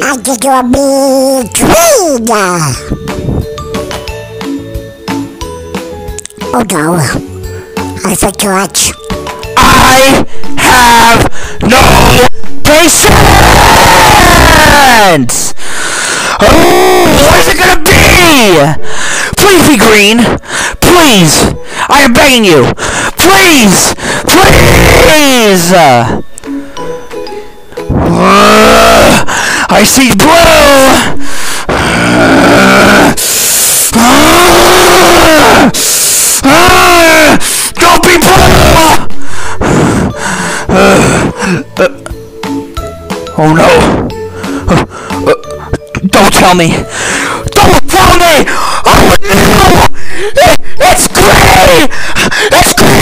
tree. I think you're a big tree. Oh no. I forgot. I have no patience! Oh, what is it gonna be? Please be green. Please. I am begging you. Please. Please. I see blue. Don't be blue! Oh no! Don't tell me! Don't tell me! Oh no! It's gray! It's gray!